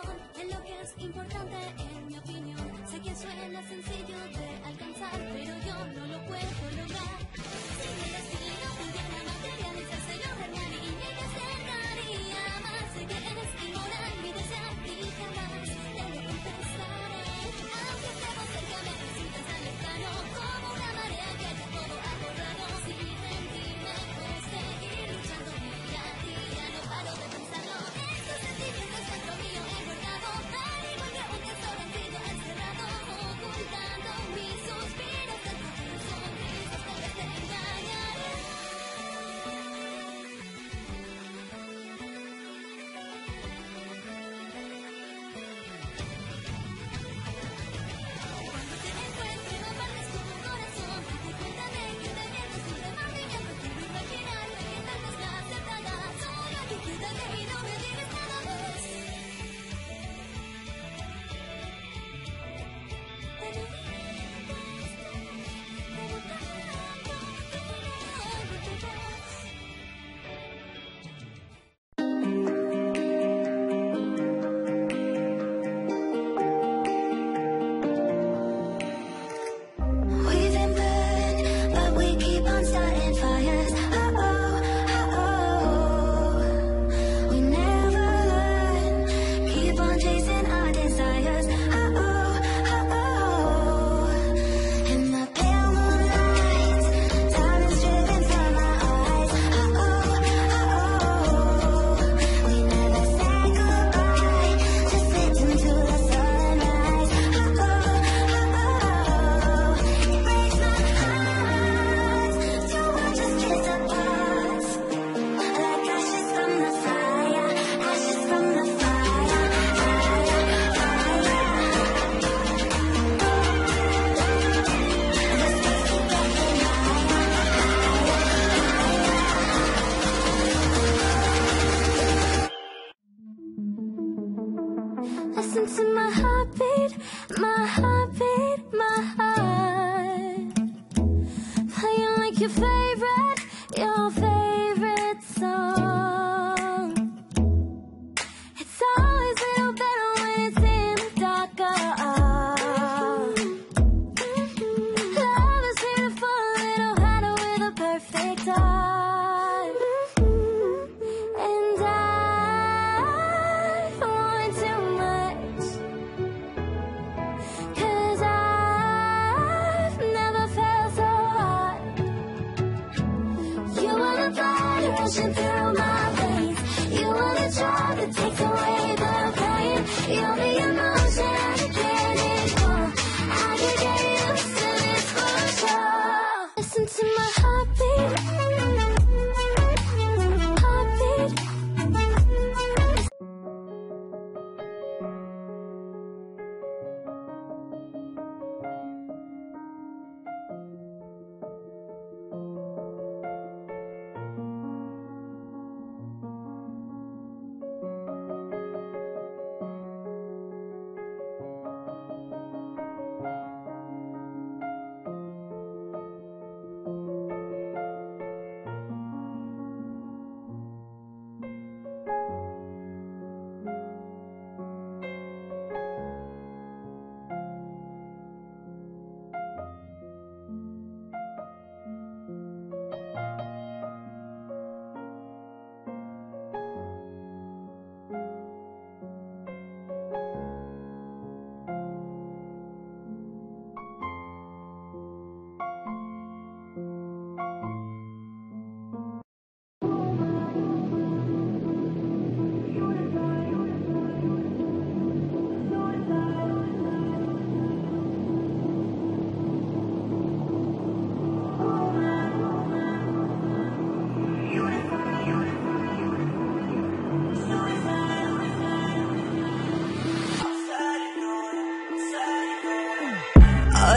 pasión es lo que es importante en mi opinión. Sé que suena sencillo de alcanzar, pero yo no lo puedo lograr. Si mi destino pudiera materializarse, yo remearía y me acercaría más. Sé que es inmoral mi desear You no me tienes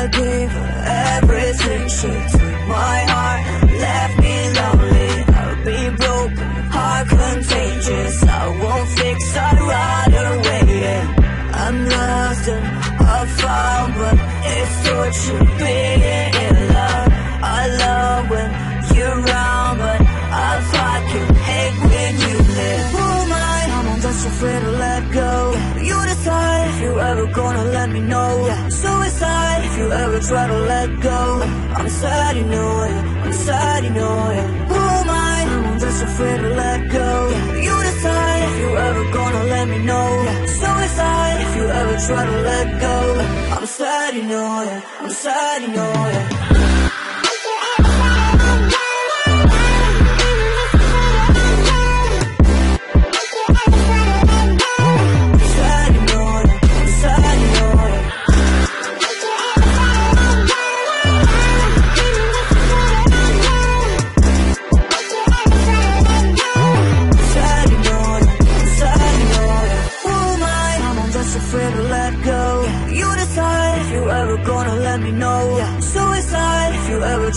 I gave her everything She took. My heart left me lonely. I'll be broken, heart contagious. I won't fix, I'd rather wait I'm lost and I found but it's torture. I'm sad, you know it. I'm sad, you know it. Who am I? I'm just afraid to let go. You decide if you ever gonna let me know. Suicide if you ever try to let go. I'm sad, you know it. I'm sad, you know it.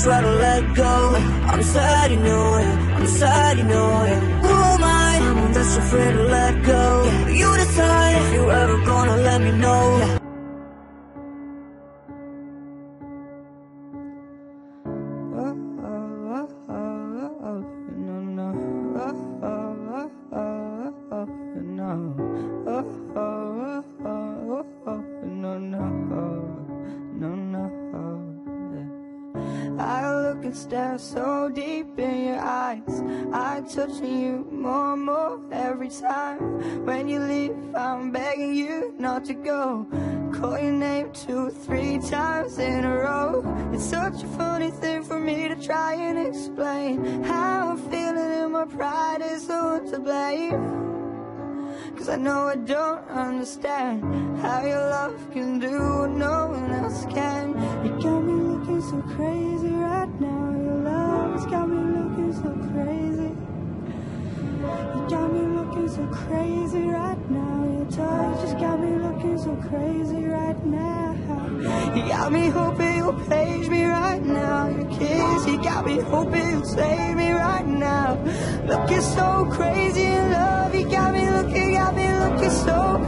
Try to let go. I'm sad, you know it. I'm sad, you know it. Who am I? I'm just afraid to let go. I stare so deep in your eyes. I touch you more and more every time. When you leave, I'm begging you not to go. Call your name two, three times in a row. It's such a funny thing for me to try and explain how I'm feeling, and my pride is one to blame. Cause I know I don't understand how your love can do what no one else can. You got me looking so crazy got me hoping you'll page me right now. Your kiss, you got me hoping you'll save me right now. Looking so crazy in love, you got me looking, got me looking so